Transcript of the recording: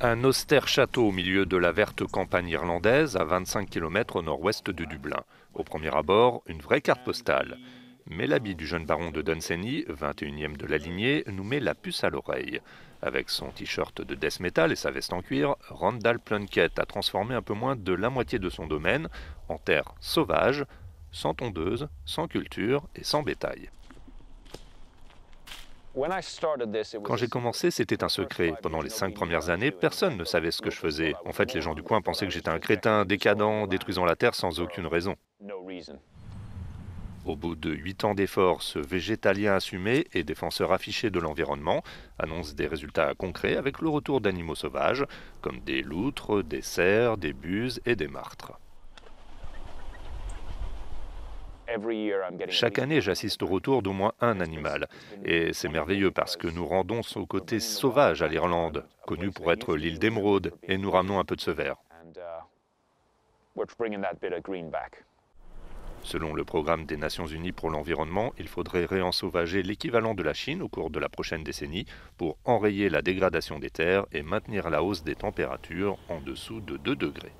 Un austère château au milieu de la verte campagne irlandaise, à 25 km au nord-ouest de Dublin. Au premier abord, une vraie carte postale. Mais l'habit du jeune baron de Dunsany, 21e de la lignée, nous met la puce à l'oreille. Avec son t-shirt de death metal et sa veste en cuir, Randall Plunkett a transformé un peu moins de la moitié de son domaine en terre sauvage, sans tondeuse, sans culture et sans bétail. Quand j'ai commencé, c'était un secret. Pendant les cinq premières années, personne ne savait ce que je faisais. En fait, les gens du coin pensaient que j'étais un crétin décadent, détruisant la terre sans aucune raison. Au bout de huit ans d'efforts, ce végétalien assumé et défenseur affiché de l'environnement annonce des résultats concrets avec le retour d'animaux sauvages, comme des loutres, des cerfs, des buses et des martres. Chaque année, j'assiste au retour d'au moins un animal. Et c'est merveilleux parce que nous rendons son côté sauvage à l'Irlande, connue pour être l'île d'émeraude, et nous ramenons un peu de ce vert. Selon le programme des Nations Unies pour l'environnement, il faudrait réensauvager l'équivalent de la Chine au cours de la prochaine décennie pour enrayer la dégradation des terres et maintenir la hausse des températures en dessous de 2 degrés.